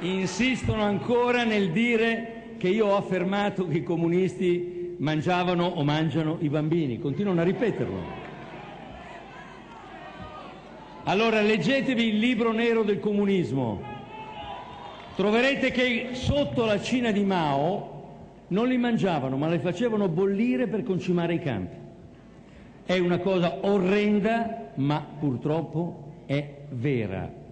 insistono ancora nel dire che io ho affermato che i comunisti mangiavano o mangiano i bambini. Continuano a ripeterlo. Allora leggetevi il libro nero del comunismo. Troverete che sotto la Cina di Mao non li mangiavano, ma le facevano bollire per concimare i campi. È una cosa orrenda, ma purtroppo è vera.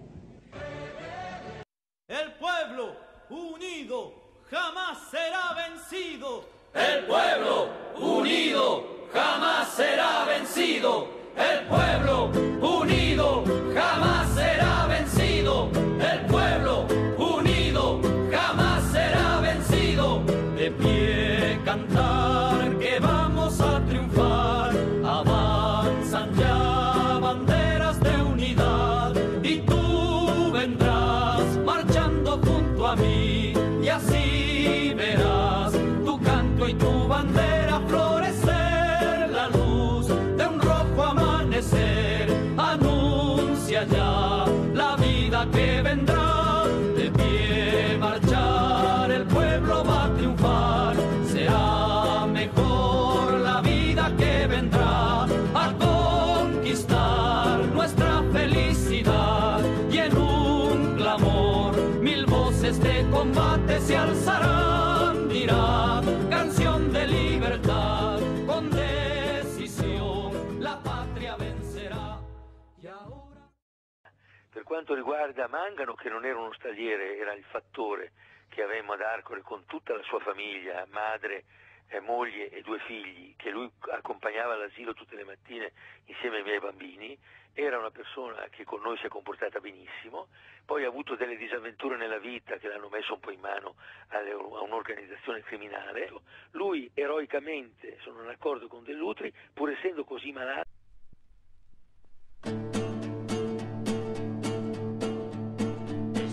Jamás será vencido. El pueblo unido jamás será vencido. El pueblo unido jamás será vencido. El pueblo unido jamás será vencido. De pie cantar pueblo va a triunfar será mejor la vida que vendrá a conquistar nuestra felicidad. Y en un clamor mil voces de combate se alzarán dirá canción de libertad. Con decisión la patria vencerá. Y ahora Per quanto riguarda Mangano, che non era uno stagliere, era il fattore che avevamo ad Arcore con tutta la sua famiglia, madre, eh, moglie e due figli, che lui accompagnava all'asilo tutte le mattine insieme ai miei bambini, era una persona che con noi si è comportata benissimo, poi ha avuto delle disavventure nella vita che l'hanno messo un po' in mano alle- a un'organizzazione criminale. Lui eroicamente, sono d'accordo con Dell'Utri, pur essendo così malato,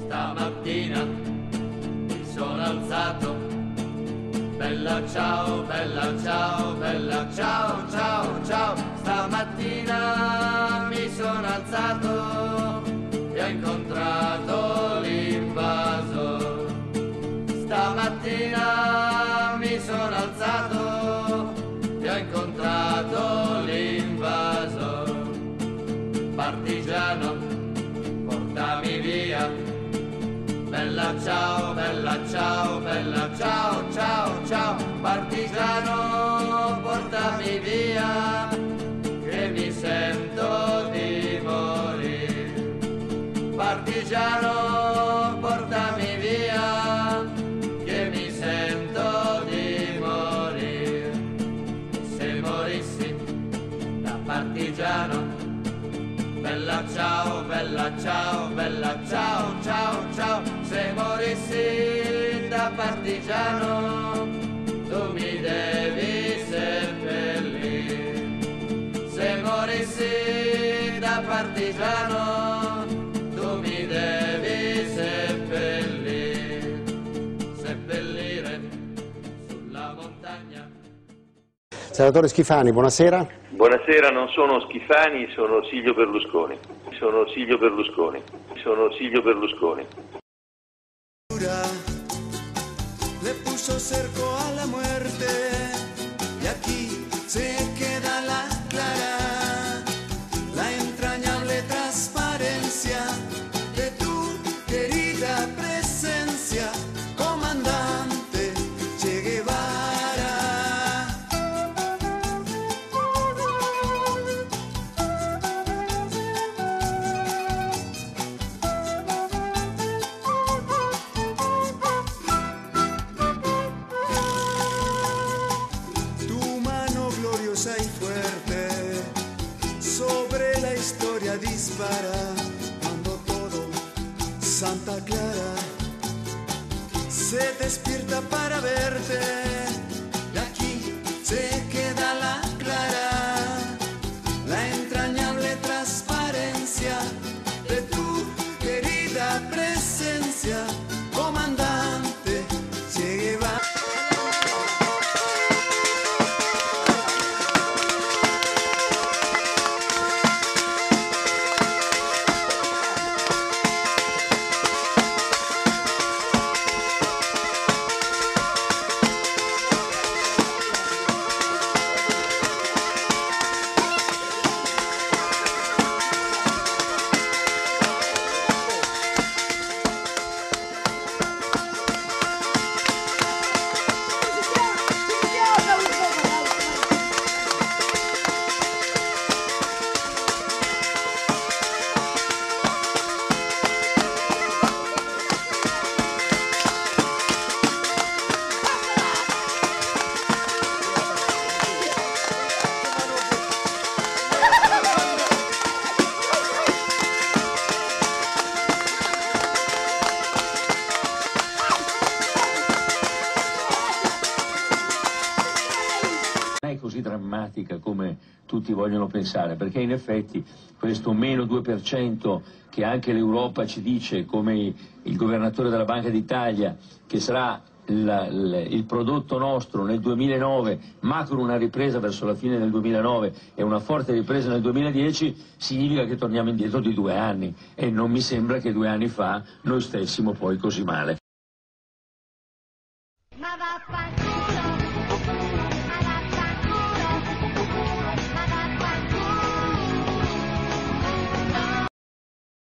Stamattina alzato, bella ciao, bella ciao, bella ciao, ciao, ciao. Stamattina mi sono alzato e ho incontrato Bella ciao, bella ciao, bella ciao, ciao, ciao, partigiano, portami via, che mi sento di morire. Partigiano, Bella ciao, bella ciao, bella ciao, ciao, ciao, se morissi da partigiano, tu mi devi seppellire. Se morissi da partigiano, Senatore Schifani, buonasera. Buonasera, non sono Schifani, sono Silvio Berlusconi. Sono Silvio Berlusconi. Sono Silvio Berlusconi. le puso cerco a dispara cuando todo Santa Clara se despierta para verte drammatica come tutti vogliono pensare, perché in effetti questo meno 2% che anche l'Europa ci dice, come il governatore della Banca d'Italia, che sarà la, la, il prodotto nostro nel 2009, ma con una ripresa verso la fine del 2009 e una forte ripresa nel 2010, significa che torniamo indietro di due anni e non mi sembra che due anni fa noi stessimo poi così male.